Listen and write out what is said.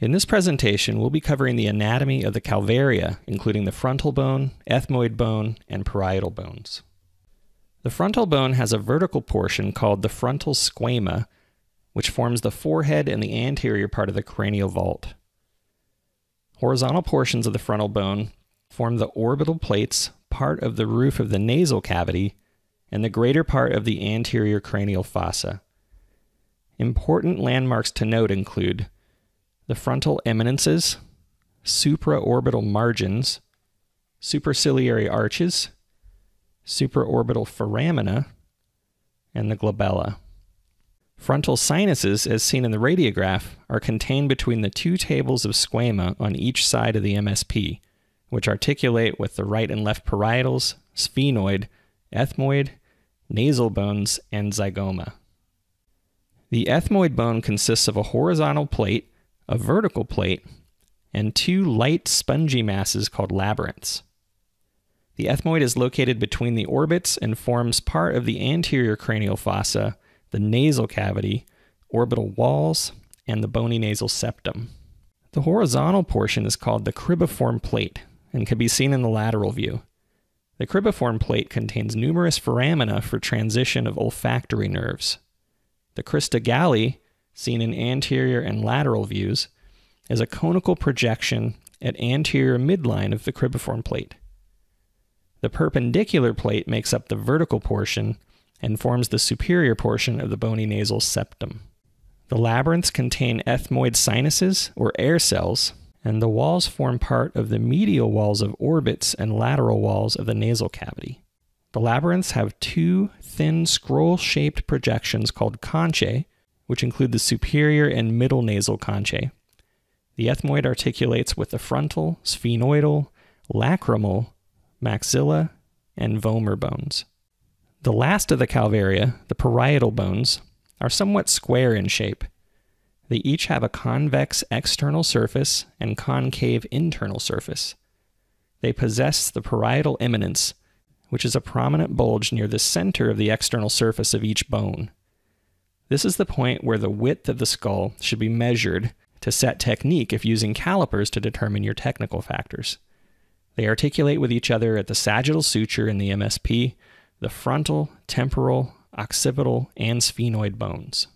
In this presentation, we'll be covering the anatomy of the calvaria, including the frontal bone, ethmoid bone, and parietal bones. The frontal bone has a vertical portion called the frontal squama, which forms the forehead and the anterior part of the cranial vault. Horizontal portions of the frontal bone form the orbital plates, part of the roof of the nasal cavity, and the greater part of the anterior cranial fossa. Important landmarks to note include the frontal eminences, supraorbital margins, superciliary arches, supraorbital foramina, and the glabella. Frontal sinuses, as seen in the radiograph, are contained between the two tables of squama on each side of the MSP, which articulate with the right and left parietals, sphenoid, ethmoid, nasal bones, and zygoma. The ethmoid bone consists of a horizontal plate a vertical plate, and two light spongy masses called labyrinths. The ethmoid is located between the orbits and forms part of the anterior cranial fossa, the nasal cavity, orbital walls, and the bony nasal septum. The horizontal portion is called the cribriform plate and can be seen in the lateral view. The cribriform plate contains numerous foramina for transition of olfactory nerves. The crista galli seen in anterior and lateral views, is a conical projection at anterior midline of the cribriform plate. The perpendicular plate makes up the vertical portion and forms the superior portion of the bony nasal septum. The labyrinths contain ethmoid sinuses, or air cells, and the walls form part of the medial walls of orbits and lateral walls of the nasal cavity. The labyrinths have two thin scroll shaped projections called conchae, which include the superior and middle nasal conchae. The ethmoid articulates with the frontal, sphenoidal, lacrimal, maxilla, and vomer bones. The last of the calvaria, the parietal bones, are somewhat square in shape. They each have a convex external surface and concave internal surface. They possess the parietal eminence, which is a prominent bulge near the center of the external surface of each bone. This is the point where the width of the skull should be measured to set technique if using calipers to determine your technical factors. They articulate with each other at the sagittal suture in the MSP, the frontal, temporal, occipital, and sphenoid bones.